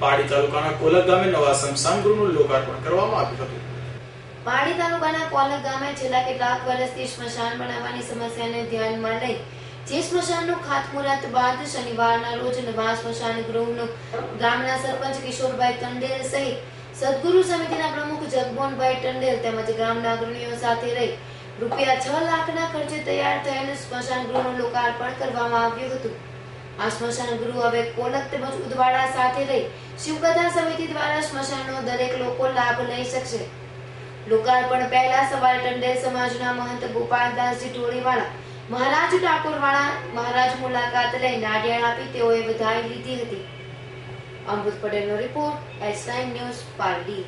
પાડી તાલુકાના કોલક ગામે નવા સ્મશાન ગૃહનું લોકાર્પણ કરવામાં આવ્યું હતું. પાડી તાલુકાના કોલક ગામે છેલ્લા કેટલાક વર્ષથી સ્મશાન બનાવવાની સમસ્યાને ધ્યાનમાં લઈ જે સ્મશાનનું ખાતમુહૂર્ત બાદ શનિવારના રોજ નવા સ્મશાન ગૃહનું ગામના સરપંચ કિશોરભાઈ ટંડેલ સહિત સદગુરુ સમિતિના પ્રમુખ જગમોહનભાઈ ટંડેલ તેમજ ગામના અગ્રણીઓ સાથે રહી રૂપિયા છ લાખના ખર્ચે તૈયાર થયેલ સ્મશાન ગૃહનું લોકાર્પણ કરવામાં આવ્યું હતું. આ સ્મશાન ગૃહ હવે કોલક તેમજ સાથે રહી શિવકથા સમિતિ દ્વારા સ્મશાનનો દરેક લોકો લાભ લઈ શકશે. લોકાર્પણ પહેલા સવારે ટંડેલ સમાજના મહંત ગોપાલદાસજી ટોળીવાળા, મહારાજ ઠાકોરવાળા, મહારાજ મુલાકાત લઈ નાડિયાળ આપી તેઓએ વધાઈ લીધી હતી. અમૃત પટેલનો રિપોર્ટ એસ ન્યૂઝ, પારડી.